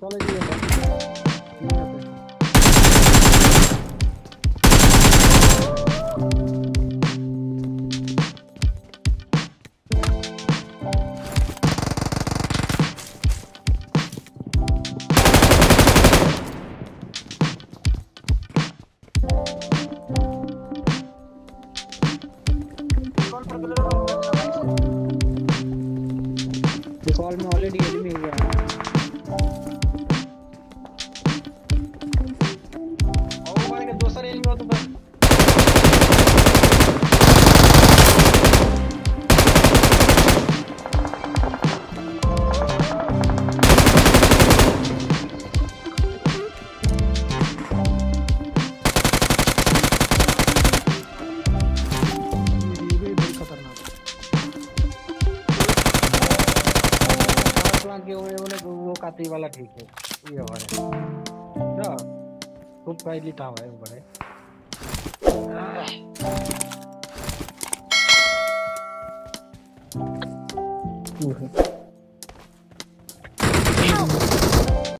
Solo hay uno. Call में already enemy हुआ है। प्लांट के वो वो काती वाला ठीक है। ये वाला क्या खूब पहली था भाई बड़े। है।